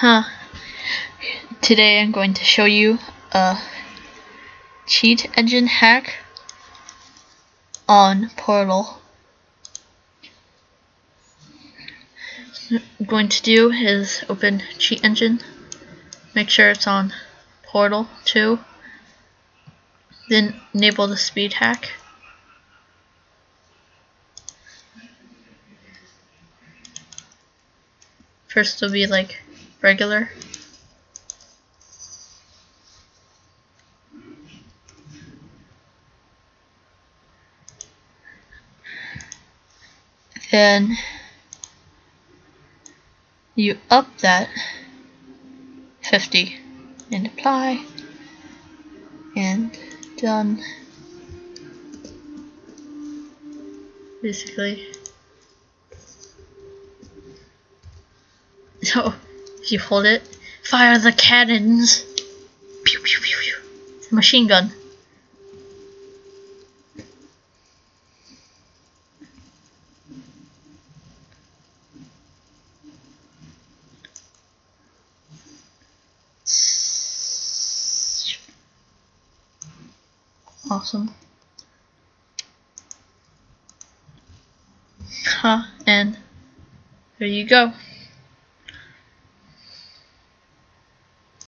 Huh. Today I'm going to show you a cheat engine hack on Portal. I'm going to do is open cheat engine, make sure it's on Portal 2, then enable the speed hack. First will be like regular. Then you up that 50 and apply and done basically so you hold it fire the cannons pew pew pew pew machine gun awesome. Huh, and there you go.